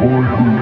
boy who